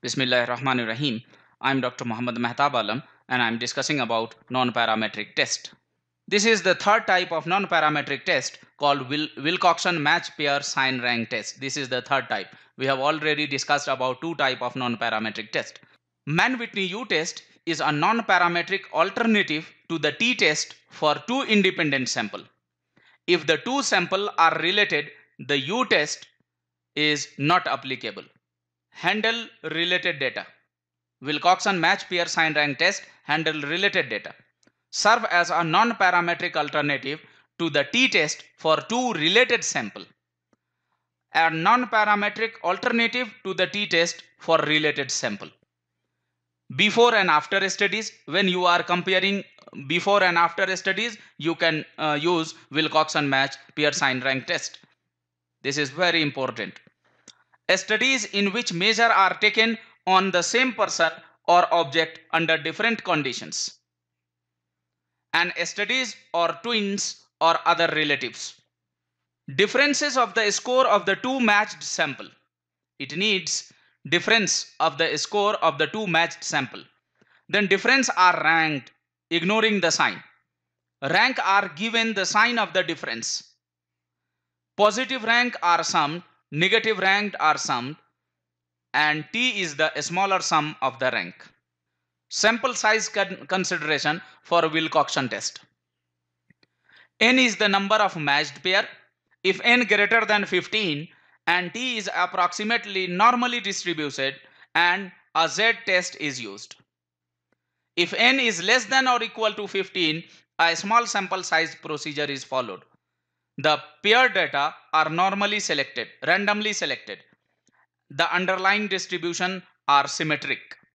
Bismillah ar-Rahman rahim I'm Dr. Muhammad Mehtab Alam and I'm discussing about non-parametric test. This is the third type of non-parametric test called Wil Wilcoxon match pair sign rank test. This is the third type. We have already discussed about two type of non-parametric test. Mann-Whitney U-test is a non-parametric alternative to the t-test for two independent sample. If the two sample are related, the U-test is not applicable. Handle related data. Wilcoxon match pair sign rank test handle related data. Serve as a non-parametric alternative to the t-test for two related sample. A non-parametric alternative to the t-test for related sample before and after studies when you are comparing before and after studies you can uh, use wilcoxon match pair sign rank test this is very important studies in which measure are taken on the same person or object under different conditions and studies or twins or other relatives differences of the score of the two matched sample it needs difference of the score of the two matched sample. Then difference are ranked ignoring the sign. Rank are given the sign of the difference. Positive rank are summed, negative rank are summed and T is the smaller sum of the rank. Sample size con consideration for Wilcoxon test. N is the number of matched pair. If n greater than 15, and t is approximately normally distributed and a z test is used. If n is less than or equal to 15, a small sample size procedure is followed. The pair data are normally selected, randomly selected. The underlying distribution are symmetric.